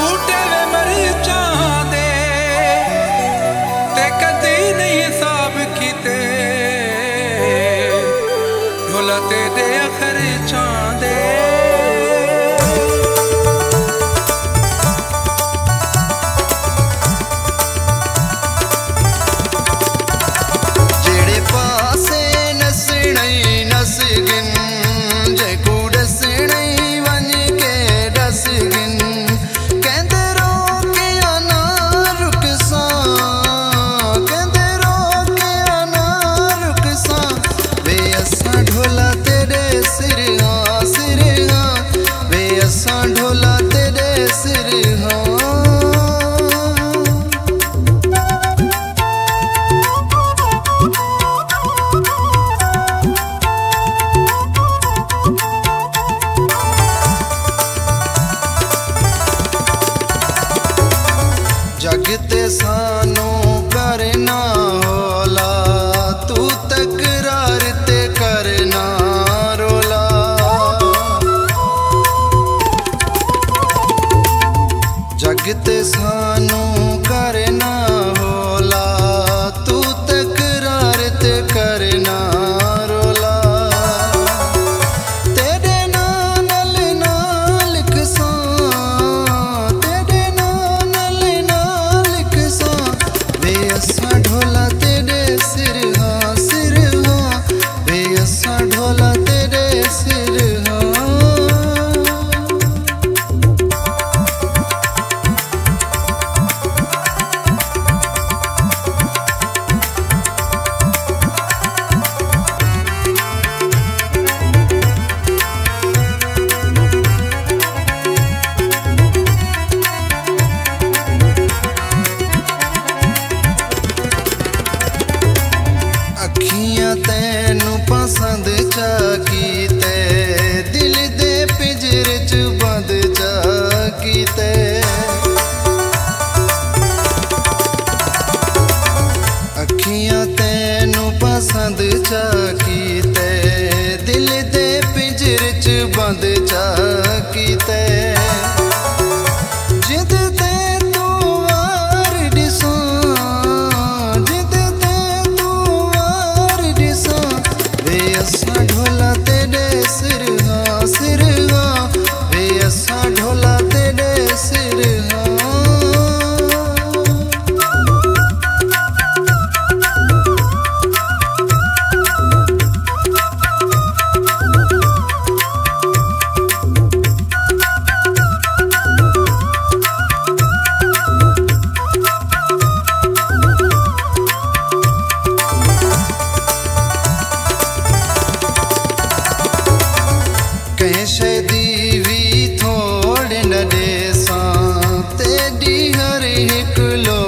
ਬੂਟੇ ਵੇ ਮਰਚਾਂ ਦੇ ਤੇ ਕਦੀ ਨਹੀਂ ਸਾਬ ਕੀਤੇ। ਢੋਲਾ ਤੇ ਦੇ ਅਖਰ ਚਾਂਦੇ ਜਗਤੇ ਸਾਨੂੰ एक लो।